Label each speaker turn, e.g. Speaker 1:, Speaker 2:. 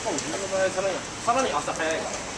Speaker 1: しかも自分の場合さらにさらに朝早いから。